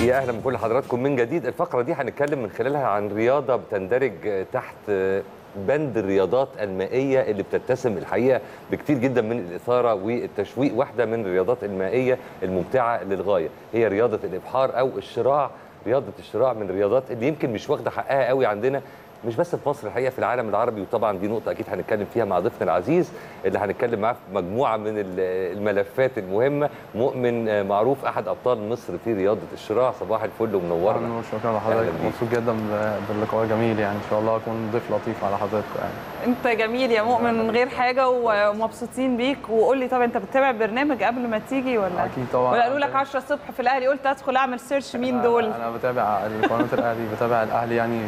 يا أهلا بكل حضراتكم من جديد. الفقرة دي هنتكلم من خلالها عن رياضة بتندرج تحت بند الرياضات المائية اللي بتتسم الحقيقة بكتير جدا من الإثارة والتشويق واحدة من الرياضات المائية الممتعة للغاية. هي رياضة الإبحار أو الشراع رياضة الشراع من الرياضات اللي يمكن مش واخدة حقها قوي عندنا مش بس في مصر الحقيقة في العالم العربي وطبعا دي نقطة أكيد هنتكلم فيها مع ضيفنا العزيز اللي هنتكلم معاه في مجموعة من الملفات المهمة. مؤمن معروف أحد أبطال مصر في رياضة الشراع. صباح الفل ومنورنا. وشكرا لحضرتك مبسوط جدا باللقاء جميل يعني. إن شاء الله أكون ضيف لطيف على حضرتك يعني. أنت جميل يا مؤمن من غير حاجة ومبسوطين بيك. وقول لي طب أنت بتتابع برنامج قبل ما تيجي ولا؟ أكيد طبعا. ولا قالوا لك 10 الصبح في الأهلي؟ قلت أدخل أعمل search مين دول. أنا بتابع قناه الأهلي بتابع الأهلي يعني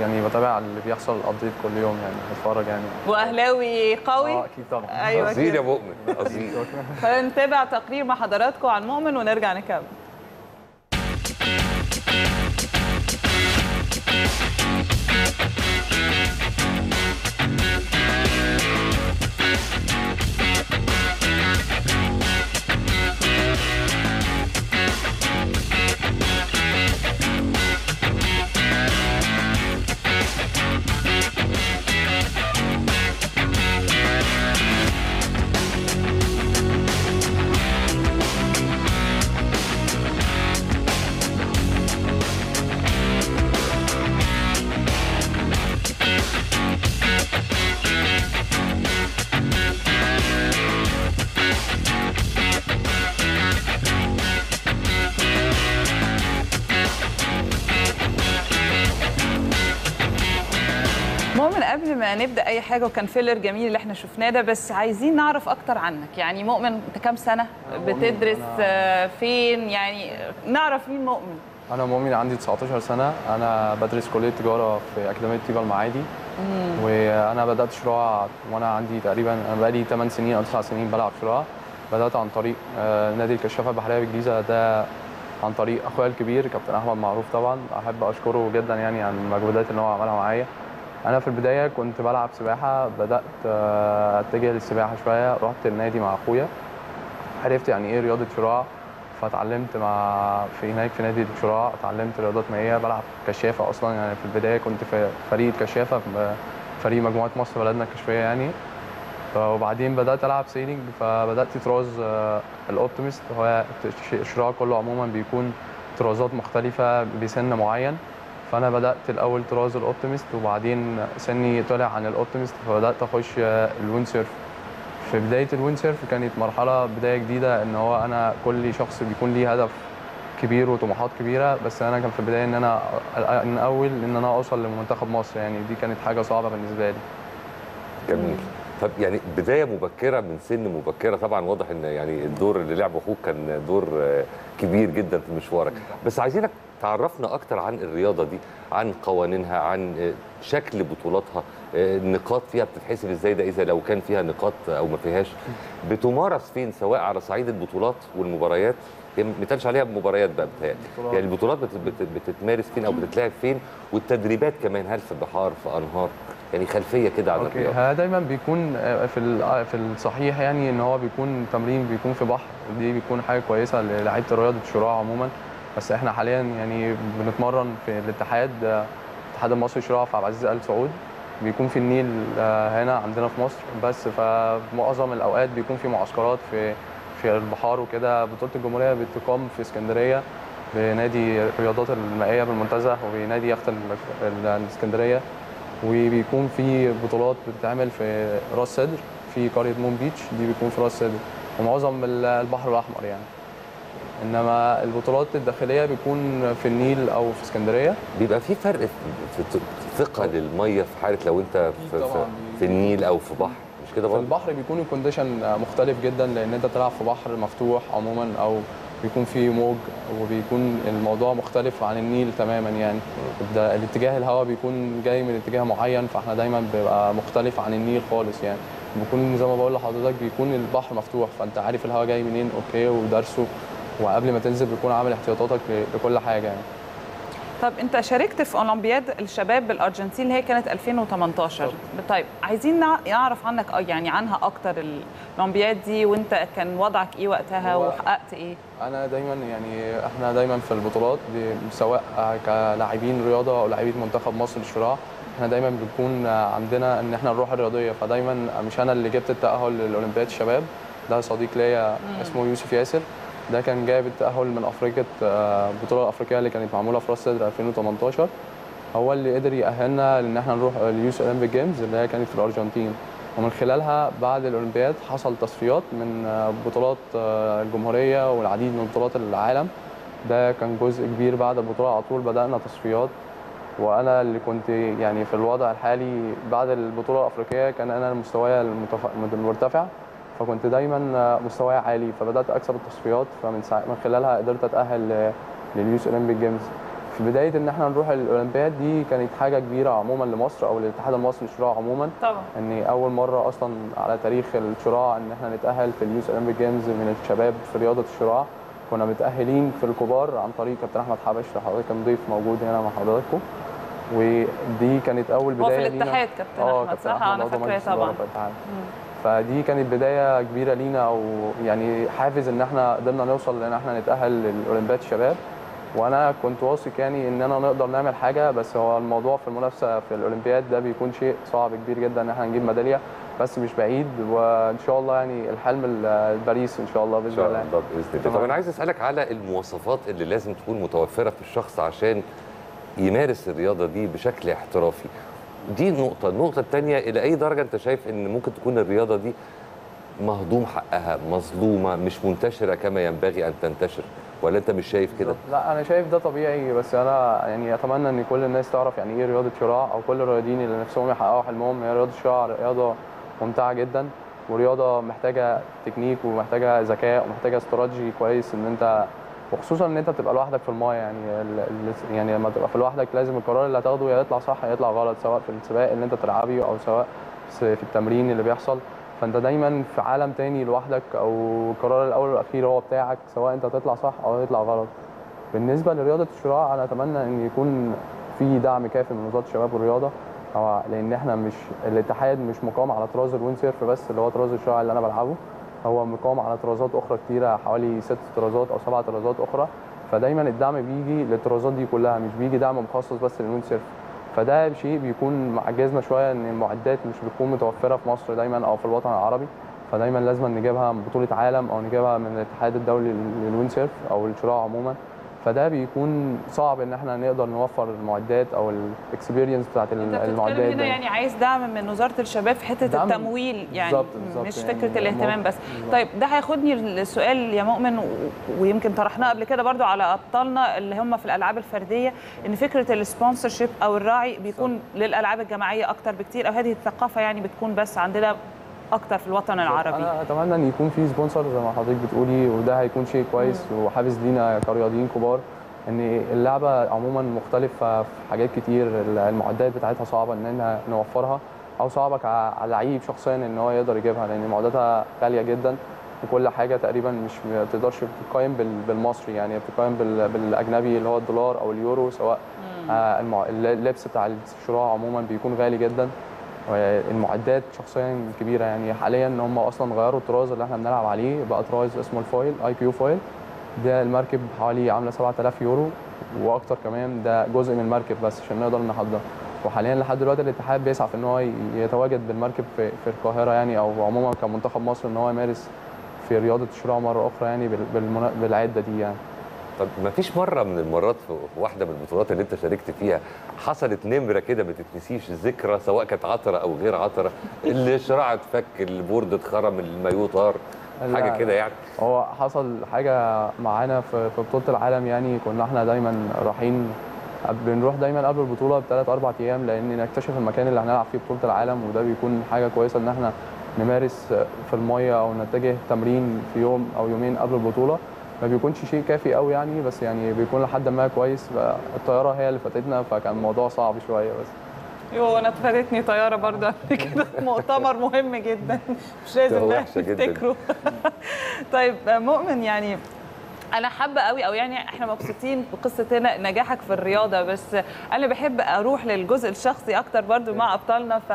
يعني بتابع اللي بيحصل ال update كل يوم يعني بتفرج يعني. وأهلاوي قوي؟ آه أكيد طبعا. أيوه اصيل يا مؤمن اصيل فنتابع تقرير مع حضراتكم عن مؤمن ونرجع نكمل. مؤمن قبل ما نبدأ أي حاجة وكان فيلر جميل اللي إحنا شفناه ده بس عايزين نعرف أكتر عنك. يعني مؤمن انت كام سنه بتدرس أنا- آه، فين؟ يعني نعرف مين مؤمن. أنا مؤمن عندي 19 سنة. أنا بدرس كلية تجارة في أكاديمية طيبه المعادي وأنا بدأت شراع وأنا عندي تقريبا أنا بقالي 8 سنين أو 9 سنين بلعب شراع بدأت عن طريق آه، نادي الكشافة البحرية بالجيزة. ده عن طريق أخويا الكبير كابتن أحمد معروف طبعا. أحب أشكره جدا يعني عن المجهودات اللي هو عملها معايا. أنا في البداية كنت بلعب سباحة بدأت آه، أتجه للسباحة شوية رحت النادي مع أخويا. عرفت يعني إيه رياضة شراع فتعلمت مع في هناك في نادي الشراع اتعلمت رياضات مائيه بلعب كشافة أصلا. يعني في البداية كنت في فريق كشافة في فريق مجموعة مصر بلدنا الكشفية يعني. وبعدين بدأت ألعب sailing فبدأت طراز آه، ال Optimist. هو الش- الشراع كله عموما بيكون طرازات مختلفة بسن معين. فأنا بدأت الأول طراز ال Optimist وبعدين سني طلع عن ال Optimist فبدأت أخش ال windsurf في بداية ال windsurf كانت مرحلة بداية جديدة إن هو أنا كل شخص بيكون ليه هدف كبير وطموحات كبيرة بس أنا كان في البداية إن أنا ان أول إن أنا أوصل لمنتخب مصر يعني دي كانت حاجة صعبة بالنسبة لي. جميل. طب يعني بداية مبكرة من سن مبكرة طبعا واضح إن يعني الدور اللي لعبه أخوك كان دور آه، كبير جدا في مشوارك. بس عايزينك تعرفنا أكتر عن الرياضة دي عن قوانينها عن آه، شكل بطولاتها آه، النقاط فيها بتتحسب إزاي؟ ده إذا لو كان فيها نقاط أو ما فيهاش. بتمارس فين؟ سواء على صعيد البطولات والمباريات؟ هي ما بيتقالش عليها مباريات بقى بتهيألي. يعني البطولات بت- بت- بتتمارس فين أو بتتلعب فين؟ والتدريبات كمان هل في بحار في أنهار؟ يعني خلفية كده عن أوكي الرياضه دايما بيكون آه، في آه، في الصحيح يعني إن هو بيكون تمرين بيكون في بحر. دي بيكون حاجة كويسة للعيبة رياضه الشراع عموما. بس إحنا حاليا يعني بنتمرن في الاتحاد آه، الاتحاد المصري للشراع في عبد العزيز آل سعود. بيكون في النيل هنا عندنا في مصر. بس فمعظم الأوقات بيكون في معسكرات في في البحار وكده. بطولة الجمهورية بتقام في اسكندرية بنادي الرياضات المائية بالمنتزه وبنادي يخت ال- ال- الاسكندريه وبيكون في بطولات بتتعمل في راس سدر في قرية Moon Beach دي بيكون في راس سدر ومعظم ال- البحر الأحمر يعني. إنما البطولات الداخلية بيكون في النيل أو في اسكندرية. بيبقى في فرق في في ثقل الميه في حاله لو أنت في, في. في النيل أو في بحر مش كده في برضه؟ البحر بيكون ال condition مختلف جدا لأن أنت تلعب في بحر مفتوح عموما أو بيكون فيه موج وبيكون الموضوع مختلف عن النيل تماما يعني. ده الاتجاه الهواء بيكون جاي من اتجاه معين فاحنا دايما بيبقى مختلف عن النيل خالص يعني. بيكون زي ما بقول لحضرتك بيكون البحر مفتوح فأنت عارف الهواء جاي منين أوكي ودارسه وقبل ما تنزل بيكون عامل احتياطاتك لكل حاجة يعني. طب انت شاركت في أولمبياد الشباب بالأرجنتين اللي هي كانت 2018 طيب عايزين نع- نعرف عنك يعني عنها أكتر الأولمبياد دي وانت كان وضعك إيه وقتها وحققت إيه؟ أنا دايما يعني إحنا دايما في البطولات سواء كلاعبين رياضة أو لاعبين منتخب مصر للشراع إحنا دايما بنكون عندنا إن إحنا الروح الرياضية. فدايما مش أنا اللي جبت التأهل للأولمبياد الشباب ده صديق ليا اسمه يوسف ياسر. ده كان جايب التأهل من أفريقيا آه، البطوله الافريقيه اللي كانت معمولة في راس سدر 2018 هو اللي قدر يأهلنا لإن إحنا نروح اليوس أولمبيك جيمز اللي هي كانت في الأرجنتين. ومن خلالها بعد الأولمبياد حصل تصفيات من بطولات الجمهورية والعديد من بطولات العالم. ده كان جزء كبير بعد البطولة على طول بدأنا تصفيات. وأنا اللي كنت يعني في الوضع الحالي بعد البطولة الأفريقية كان مستواي المتف- المرتفع. فكنت دايما مستواي عالي فبدأت أكسب التصفيات فمن ساعة من خلالها قدرت أتأهل ل- لل Youth Olympic Games. في بداية إن إحنا نروح الأولمبياد دي كانت حاجة كبيرة عموما لمصر أو للاتحاد المصري للشراع عموما. طبعا. ان أول مرة أصلا على تاريخ الشراع إن إحنا نتأهل في ال Youth Olympic Games من الشباب في رياضة الشراع كنا متأهلين في الكبار عن طريق كابتن أحمد حبش حضرتك كان ضيف موجود هنا مع حضراتكم. ودي كانت أول هو بداية في لينا. الاتحاد كابتن آه أحمد صح؟ أنا عضو فاكراه طبعا. في فدي كانت بداية كبيرة لينا أو يعني حافز إن إحنا قدرنا نوصل ان إحنا نتأهل للأولمبياد الشباب. وأنا كنت واثق يعني إن أنا نقدر نعمل حاجة بس هو الموضوع في المنافسة في الأولمبياد ده بيكون شيء صعب كبير جدا إن إحنا نجيب ميدالية بس مش بعيد. وإن شاء الله يعني الحلم ال- باريس إن شاء الله بإذن شاء الله بإذن الله. طب. أنا عايز أسألك على المواصفات اللي لازم تكون متوفرة في الشخص عشان يمارس الرياضة دي بشكل احترافي. دي نقطة. النقطة الثانية إلى أي درجة أنت شايف إن ممكن تكون الرياضة دي مهضوم حقها مظلومة مش منتشرة كما ينبغي أن تنتشر ولا أنت مش شايف كده؟ لا أنا شايف ده طبيعي بس أنا يعني أتمنى إن كل الناس تعرف يعني إيه رياضة شراع أو كل الرياضيين اللي نفسهم يحققوا حلمهم. هي رياضة الشراع رياضة ممتعة جدا ورياضة محتاجة تكنيك ومحتاجة ذكاء ومحتاجة استراتيجي كويس إن أنت وخصوصا إن أنت بتبقى لوحدك في المايه يعني يعني لما تبقى في لوحدك لازم القرار اللي هتاخده يا يطلع صح يا يطلع غلط سواء في السباق اللي أنت تلعبيه أو سواء في التمرين اللي بيحصل. فأنت دايما في عالم تاني لوحدك أو القرار الأول والأخير هو بتاعك سواء أنت تطلع صح أو يطلع غلط. بالنسبة لرياضة الشراع أنا أتمنى إن يكون في دعم كافي من وزارة الشباب والرياضة لأن إحنا مش الاتحاد مش مقام على طراز ال windsurf بس اللي هو طراز الشراع اللي أنا بلعبه. هو مقام على طرازات أخرى كتيرة حوالي ست طرازات أو سبع طرازات أخرى. فدايما الدعم بيجي للطرازات دي كلها مش بيجي دعم مخصص بس لل windsurf فده شيء بيكون معجزنا شوية إن المعدات مش بتكون متوفرة في مصر دايما أو في الوطن العربي. فدايما لازم نجيبها من بطولة عالم أو نجيبها من الاتحاد الدولي لل windsurf أو الشراع عموما. فده بيكون صعب إن إحنا نقدر نوفر المعدات أو ال experience بتاعت أنت المعدات بتتكلم هنا. يعني عايز دعم من وزارة الشباب في حتة التمويل يعني بالظبط- بالظبط مش يعني فكرة الاهتمام بس بالظبط. طيب ده هياخدني للسؤال يا مؤمن ويمكن طرحناه قبل كده برضو على أبطالنا اللي هم في الألعاب الفردية إن فكرة ال sponsorship أو الراعي بيكون للألعاب الجماعية أكتر بكتير أو هذه الثقافة يعني بتكون بس عندنا أكتر في الوطن العربي. أنا أتمنى إن يكون في sponsor زي ما حضرتك بتقولي وده هيكون شيء كويس وحافز لينا كرياضيين كبار إن اللعبة عموما مختلفة في حاجات كتير المعدات بتاعتها صعبة إن نوفرها أو صعبة على اللعيب شخصيا إن هو يقدر يجيبها لأن معداتها غالية جدا وكل حاجة تقريبا مش ما بتقدرش بتقيم بال- بالمصري يعني بتقيم بال- بالأجنبي اللي هو الدولار أو اليورو سواء آه، اللبس بتاع الشراع عموما بيكون غالي جدا. والمعدات شخصيا كبيرة يعني حاليا هم أصلا غيروا الطراز اللي إحنا بنلعب عليه بقى طراز اسمه ال foil iQ foil. ده المركب حوالي عاملة 7000 يورو وأكتر كمان ده جزء من المركب بس عشان نقدر نحضر. وحاليا لحد دلوقتي الاتحاد بيسعى في إن هو يتواجد بالمركب في, في القاهرة يعني أو عموما كمنتخب مصر إن هو يمارس في رياضة الشراع مرة أخرى يعني بالعدة دي يعني. طب ما فيش مرة من المرات في واحدة من البطولات اللي انت شاركت فيها حصلت نمرة كده ما تتنسيش ذكرى سواء كانت عطرة أو غير عطرة الشراع اتفك البورد اتخرم المايو طار حاجة كده. يعني هو حصل حاجة معانا في في بطولة العالم يعني كنا إحنا دايما رايحين بنروح دايما قبل البطولة بثلاث أربع أيام لأن نكتشف المكان اللي هنلعب فيه بطولة العالم وده بيكون حاجة كويسة إن إحنا نمارس في المية أو نتجه تمرين في يوم أو يومين قبل البطولة ما بيكونش شيء كافي قوي يعني بس يعني بيكون لحد ما كويس. الطيارة هي اللي فاتتنا فكان الموضوع صعب شوية بس. يو أنا اتفادتني طيارة برضه قبل كده. مؤتمر مهم جدا. مش لازم. نفتكره طيب مؤمن يعني أنا حابة قوي أو يعني إحنا مبسوطين بقصه هنا نجاحك في الرياضة بس أنا بحب أروح للجزء الشخصي أكتر برضو مع أبطالنا. ف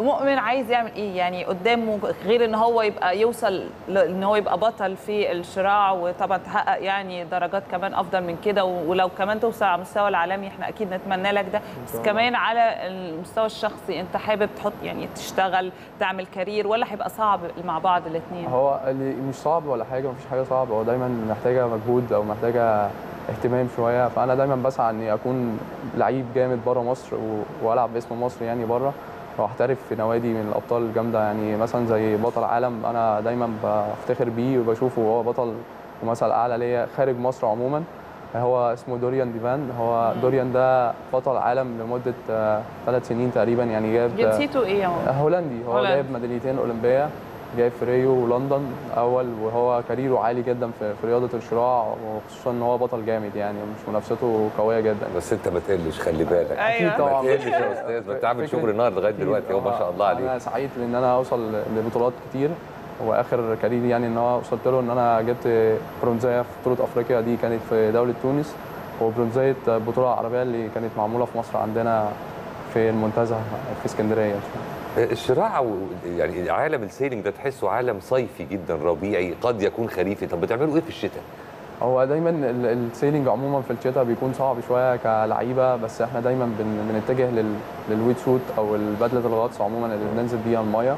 مؤمن عايز يعمل إيه؟ يعني قدامه غير إن هو يبقى يوصل إن هو يبقى بطل في الشراع وطبعا تحقق يعني درجات كمان أفضل من كده ولو كمان توصل على المستوى العالمي إحنا أكيد نتمنى لك ده. بس كمان على المستوى الشخصي أنت حابب تحط يعني تشتغل تعمل كارير ولا هيبقى صعب مع بعض الاثنين هو اللي مش صعب ولا حاجة مفيش حاجة صعبة. هو دايما محتاجة مجهود أو محتاجة اهتمام شوية. فأنا دايما بسعى إني أكون لعيب جامد بره مصر وألعب باسم مصر يعني بره واحترف في نوادي من الأبطال الجامدة. يعني مثلا زي بطل عالم أنا دايما بفتخر بيه وبشوفه وهو بطل ومثل اعلى ليا خارج مصر عموما. هو اسمه دوريان ديفان. هو دوريان ده بطل عالم لمدة ثلاث سنين تقريبا. يعني جاب جنسيته إيه؟ هولندي. هو. جايب ميداليتين أولمبية. جايب في ريو ولندن أول وهو career ه عالي جدا في, في رياضة الشراع وخصوصا إن هو بطل جامد يعني مش منافسته قوية جدا. بس أنت ما تقلش خلي بالك. أيوة. أكيد طبعا. ما تقلش يا أستاذ. ما فكرة- شغل نار لغاية. دلوقتي هو ما شاء الله عليك. أنا سعيد إن أنا أوصل لبطولات كتير وآخر career ي يعني إن هو وصلت له إن أنا جبت برونزية في بطولة أفريقيا دي كانت في دولة تونس. وبرونزية البطوله العربيه اللي كانت معمولة في مصر عندنا في المنتزه في اسكندرية. الشراع يعني عالم ال sailing ده تحسه عالم صيفي جدا ربيعي قد يكون خريفي. طب بتعملوا إيه في الشتاء؟ هو دايما ال- ال sailing عموما في الشتاء بيكون صعب شوية كلعيبة بس إحنا دايما بن- بنتجه لل- لل wetsuit أو بدله الغطس عموما اللي بننزل بيها الميه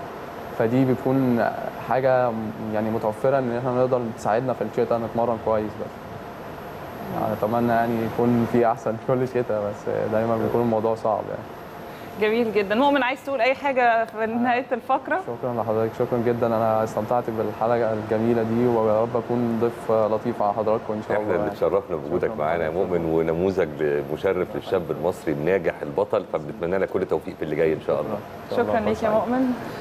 فدي بتكون حاجة يعني متوفرة إن إحنا نقدر تساعدنا في الشتاء نتمرن كويس بس. يعني أتمنى يعني يكون في أحسن كل شتاء بس دايما بيكون الموضوع صعب يعني. جميل جدا مؤمن عايز تقول أي حاجة في نهاية الفقرة شكرا لحضرتك شكرا جدا أنا استمتعت بالحلقة الجميلة دي ويا رب أكون ضيف لطيف على حضراتكم إن شاء إحنا الله اللي يعني. اتشرفنا بوجودك شكراً معانا يا. مؤمن ونموذج مشرف للشاب المصري الناجح البطل فبنتمنى لك كل توفيق في اللي جاي ان شاء الله إن شاء الله. شكرا ليك يا. مؤمن